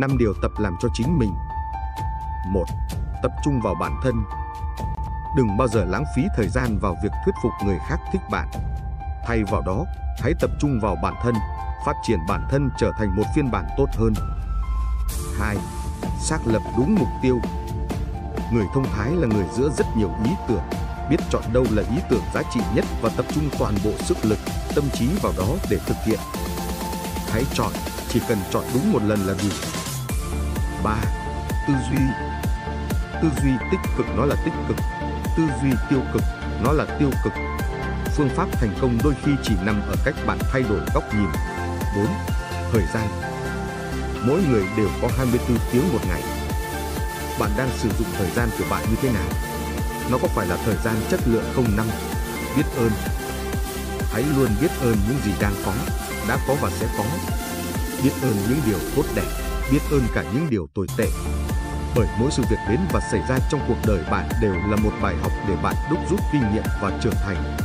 5 điều tập làm cho chính mình. 1. Tập trung vào bản thân. Đừng bao giờ lãng phí thời gian vào việc thuyết phục người khác thích bạn. Thay vào đó, hãy tập trung vào bản thân, phát triển bản thân trở thành một phiên bản tốt hơn. 2. Xác lập đúng mục tiêu. Người thông thái là người giữa rất nhiều ý tưởng, biết chọn đâu là ý tưởng giá trị nhất và tập trung toàn bộ sức lực, tâm trí vào đó để thực hiện. Hãy chọn, chỉ cần chọn đúng một lần là đủ. 3. Tư duy Tư duy tích cực nó là tích cực, tư duy tiêu cực nó là tiêu cực. Phương pháp thành công đôi khi chỉ nằm ở cách bạn thay đổi góc nhìn. 4. Thời gian Mỗi người đều có 24 tiếng một ngày. Bạn đang sử dụng thời gian của bạn như thế nào? Nó có phải là thời gian chất lượng không năm? Biết ơn. Hãy luôn biết ơn những gì đang có, đã có và sẽ có. Biết ơn những điều tốt đẹp, biết ơn cả những điều tồi tệ. Bởi mỗi sự việc đến và xảy ra trong cuộc đời bạn đều là một bài học để bạn đúc rút kinh nghiệm và trưởng thành.